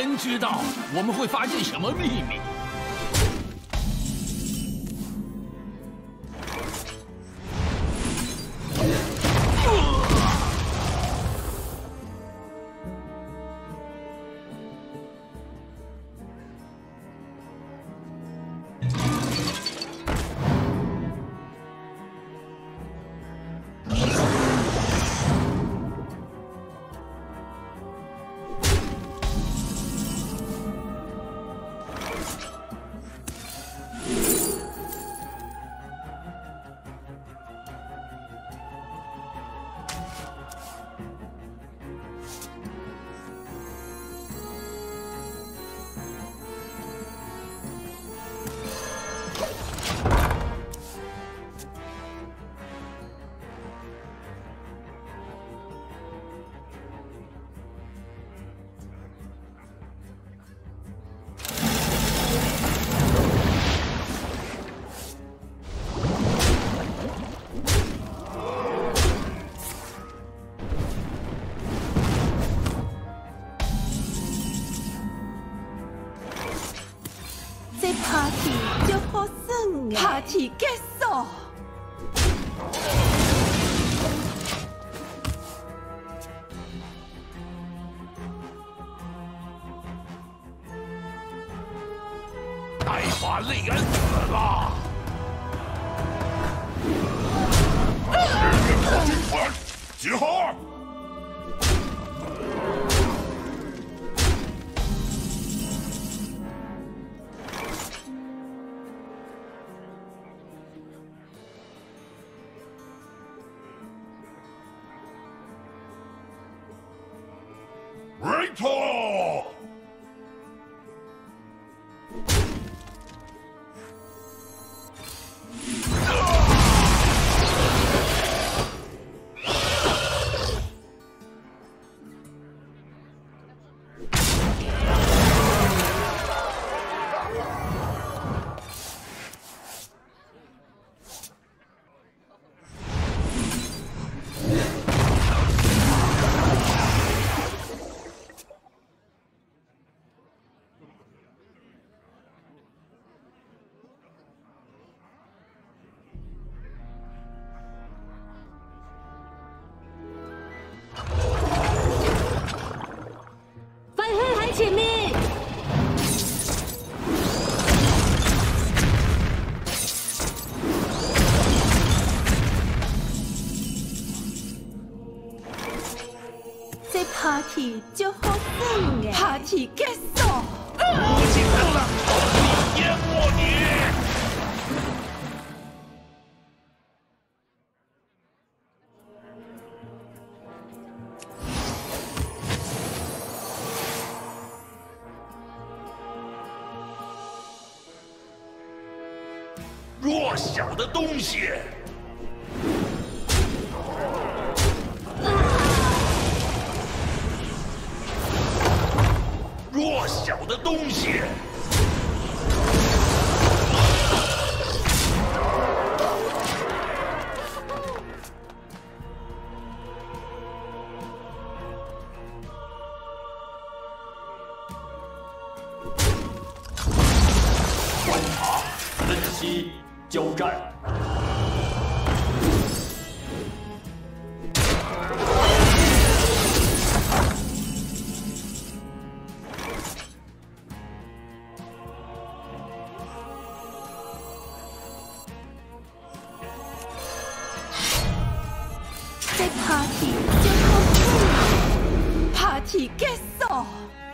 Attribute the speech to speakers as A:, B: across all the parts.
A: 天知道我们会发现什么秘密。法雷恩死了。
B: 军团集合！瑞
C: 这 party 就好算的，party 结束。
A: 我进来了，你淹没你！弱小的东西！弱小的东西！
D: 观察、分析、交战。
C: 这 party 就好算的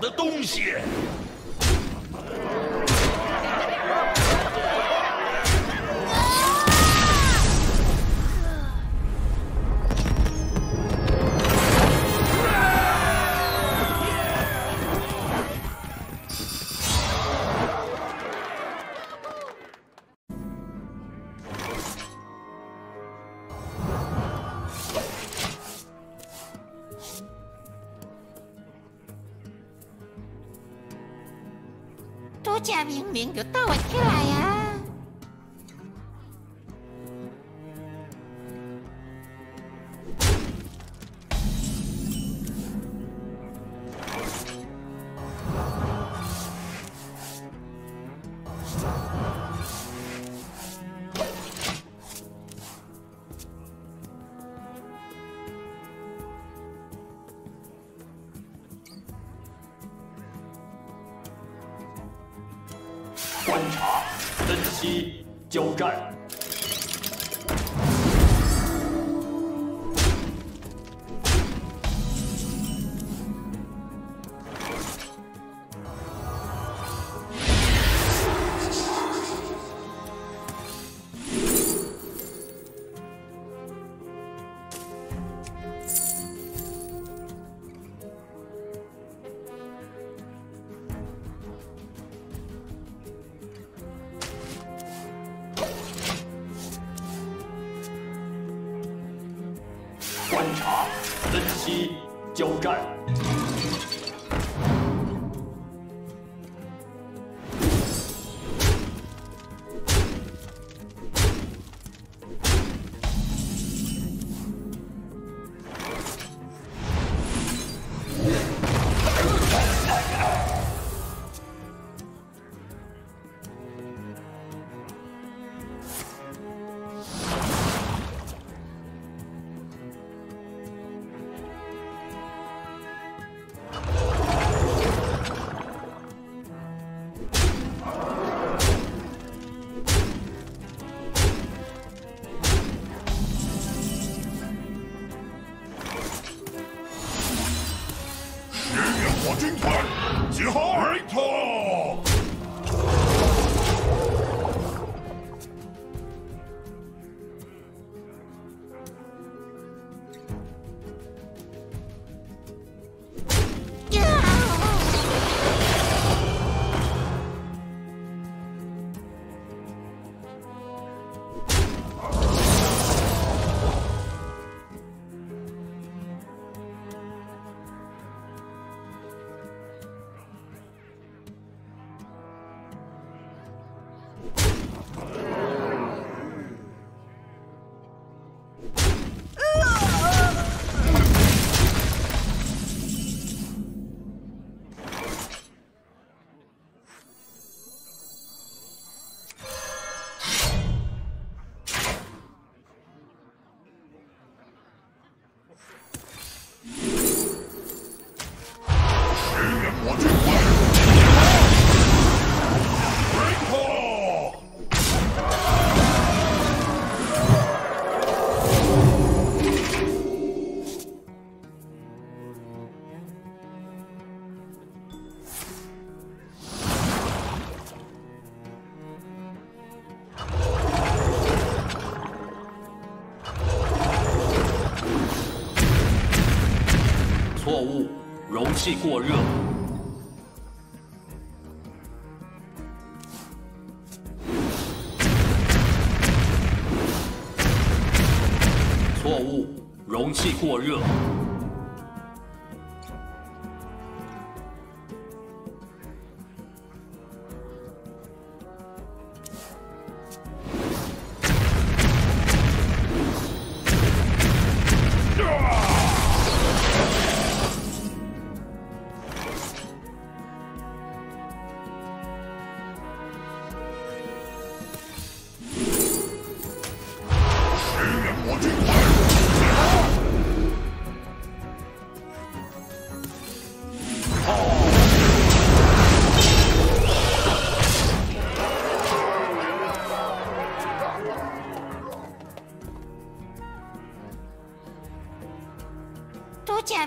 A: 的东西！
E: 家明明就倒起来呀！
D: 观察，分析，交战。交战。
B: Watch.
D: 错误，容器过热。错误，容器过热。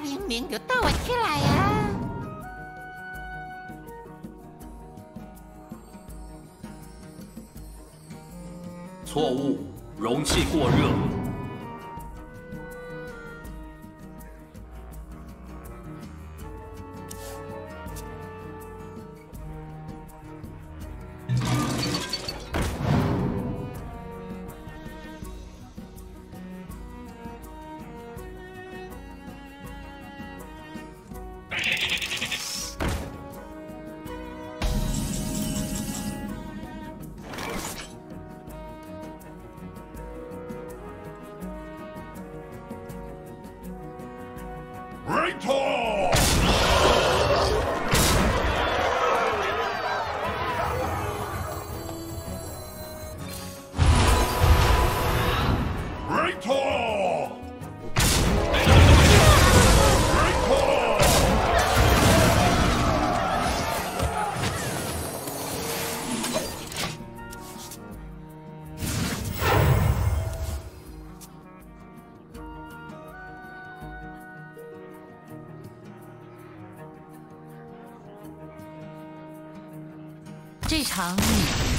E: 明明就倒起来啊！
D: 错误，容器过热。
B: Right on!
F: 这场你